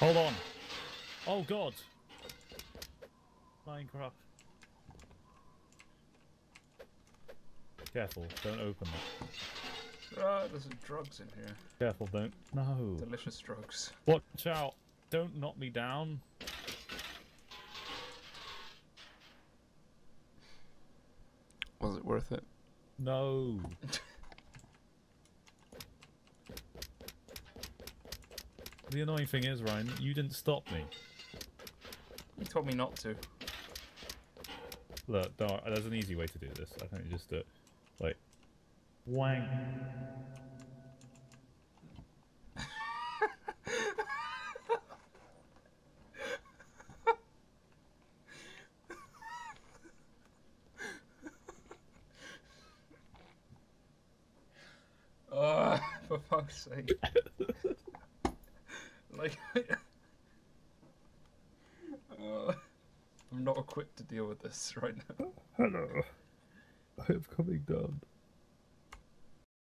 Hold on. Oh god. Minecraft. Careful, don't open that. Ah, there's some drugs in here. Careful, don't. No. Delicious drugs. Watch out. Don't knock me down. Was it worth it? No. the annoying thing is, Ryan, you didn't stop me. You told me not to. Look, don't, there's an easy way to do this. I think you just do it. Like, wang. Oh, for fuck's sake. like, uh, I'm not equipped to deal with this right now. Hello. I am coming down.